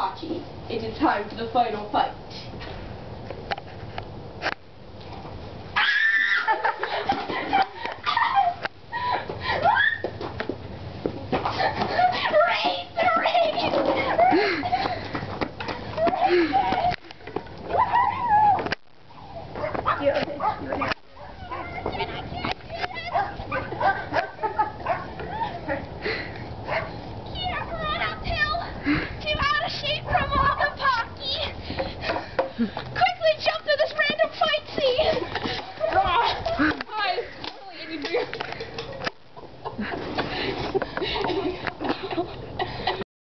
Itachi. It is time for the final fight. Quickly jump to this random fight scene! Hi, really anything.